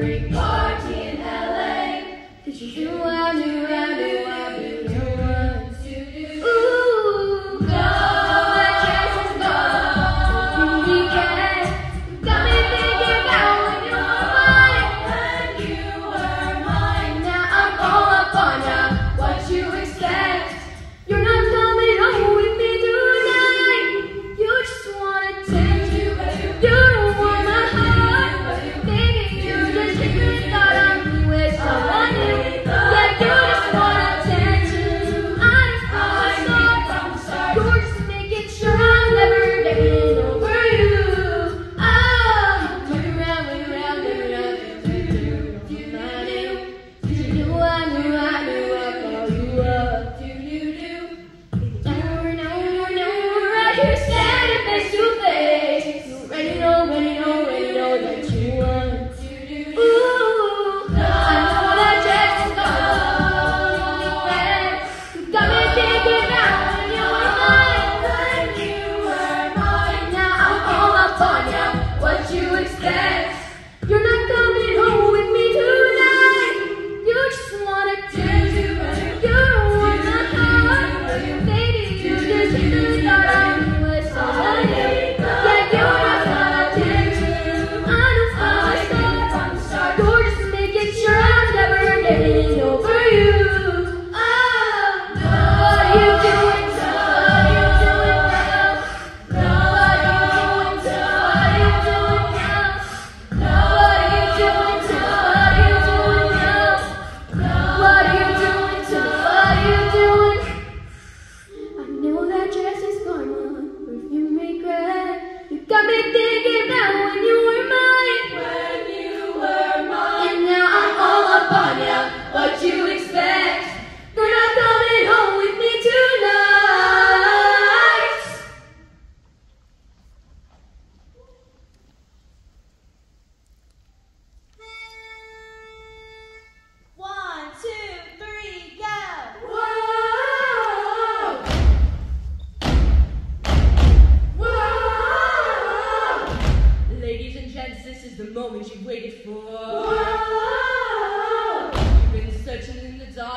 Every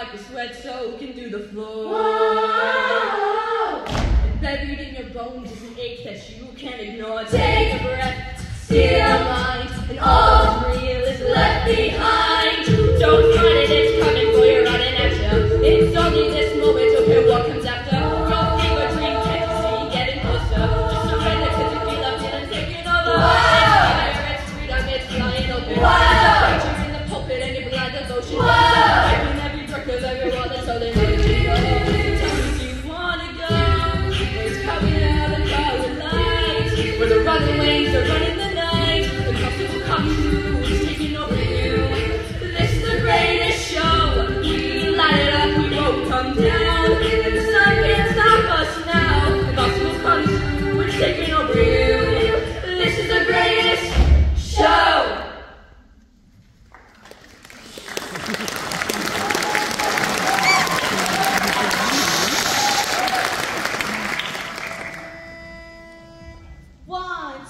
like a sweat soaking through do the floor. Whoa. Embedded in your bones is an ache that you can't ignore. Take, Take a breath, steal your mind, and all that's real is left behind. Don't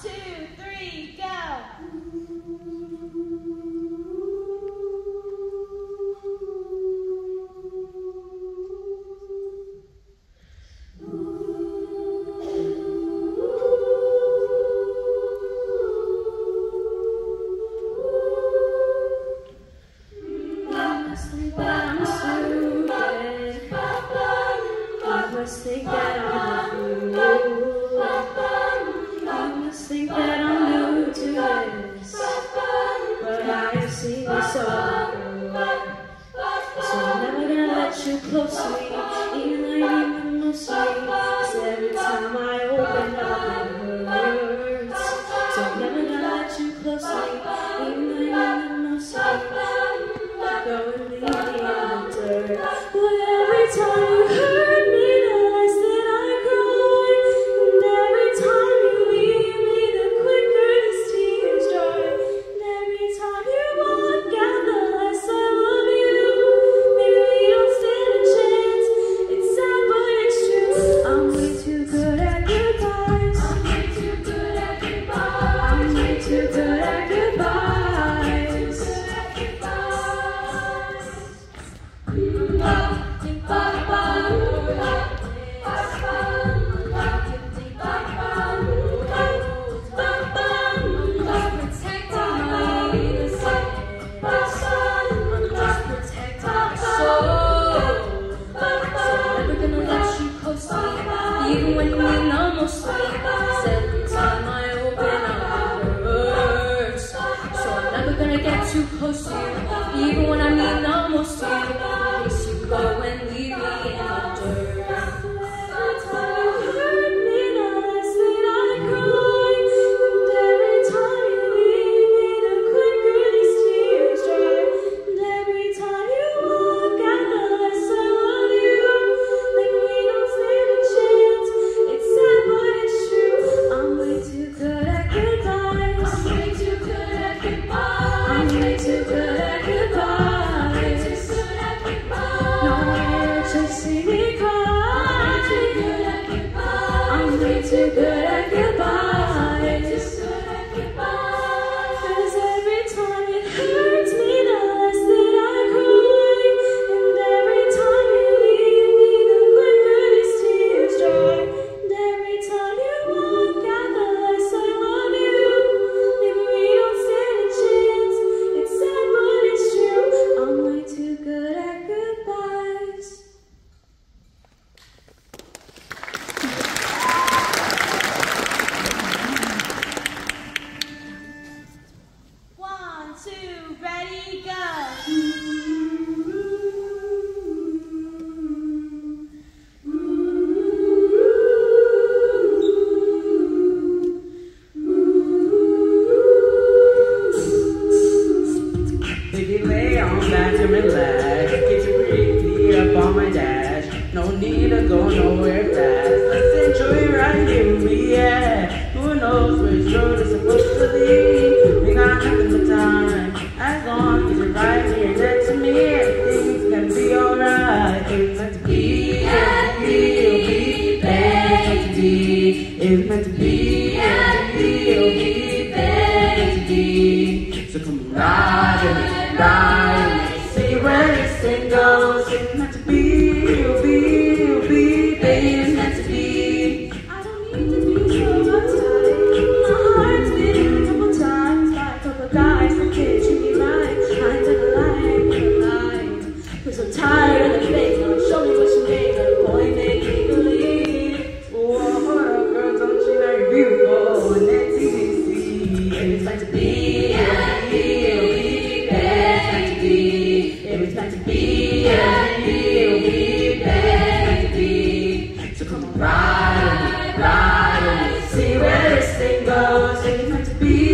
two, three, go. sing a song. So I'm never gonna let you close to me, even though you're the most. even when we're not. No need to go nowhere fast. A century right here with me, yeah. Who knows which road is supposed to lead? We got nothing but time. As long as you're right here next to me, things can be alright. It's meant to be, and be, be, be, be, be, be, be, different being.